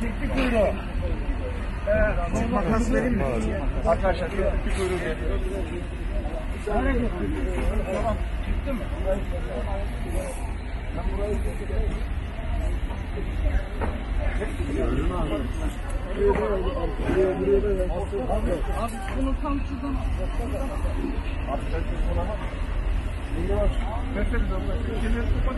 Teknik kuyruğu. Evet, makas vereyim mi? Arkadaşlar teknik kuyruğu geliyor. Tamam, çıktı mı? Abi bunu tam şuradan Abi sen Şimdi bak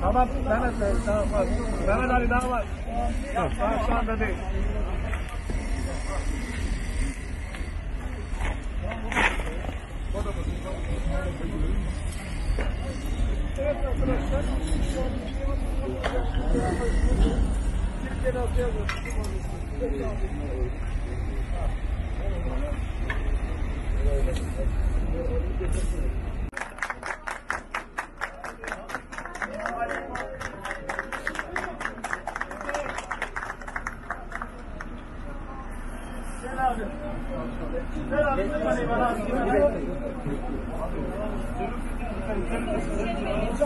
Tamam, Mehmet Bey, tamam var. Mehmet Ali daha var. Daha şu anda değil. Evet arkadaşlar. Türkiye'de atıyoruz. Gel abi. Gel